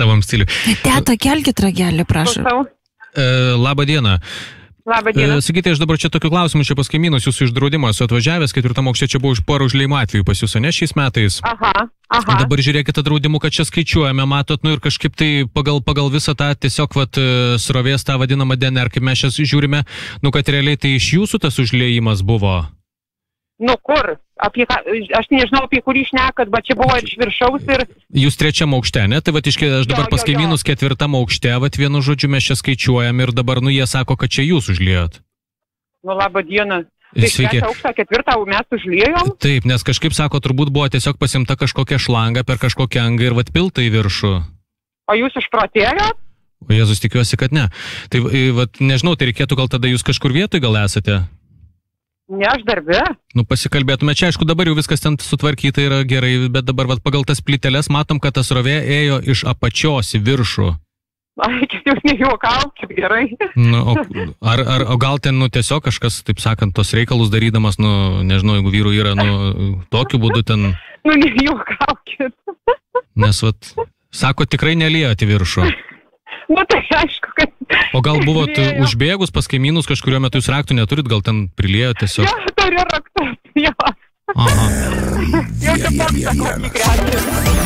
savam stiliui. Teta, kelkit ragelį, prašau. E, labą dieną. Labą dieną. E, sakykite, aš dabar čia tokių klausimų čia pas kaimynus jūsų iš draudimo esu atvažiavęs, ketvirtam aukšte čia buvo už porą užleimo atvejų pas jūs, o ne šiais metais. Aha, aha. Dabar žiūrėkite draudimų, kad čia skaičiuojame, matot, nu ir kažkaip tai pagal, pagal visą tą tiesiog vat, e, srovės tą vadinamą DNR, kaip mes čia žiūrime, nu kad realiai tai iš jūsų tas užliejimas buvo. Nu kur? Apie ką? Aš nežinau, apie kurį šnekat, bet čia buvo iš viršaus ir... Jūs trečiam aukšte, ne? Tai va, iškė, aš dabar Jo, pas jo, kaimynus ketvirtam aukšte, va, vienu žodžiu mes čia skaičiuojam ir dabar, nu, jie sako, kad čia jūs užliejot. Nu, labą dieną. Tai Sveiki. aukštą, ketvirtą mes užliejom? Taip, nes kažkaip sako, turbūt buvo tiesiog pasimta kažkokia šlanga per kažkokią angą ir vat pilta į viršų. O jūs išprotėjot? O Jėzus tikiuosi, kad ne. Tai vat, nežinau, tai reikėtų gal tada jūs kažkur vietoj gal esate. Ne, aš darbe. Nu, pasikalbėtume. Čia, aišku, dabar jau viskas ten sutvarkyta yra gerai, bet dabar vat, pagal tas plyteles matom, kad tas rovė ėjo iš apačios į viršų. Ai, jūs nejuokaukit, gerai. Nu, o, ar, ar, o gal ten, nu, tiesiog kažkas, taip sakant, tos reikalus darydamas, nu, nežinau, jeigu vyrų yra, nu, tokiu būdu ten, Nu, nejuokaukit. nes, vat, sako, tikrai nelėjot į viršų. Nu, tai aišku, kad... O gal buvot užbėgus pas kaimynus kažkurio metu jūs raktų neturit, gal ten prilėjo tiesiog. Jo, turiu raktus, jo. Aha. Jau čia pats sakau, tikriausiai.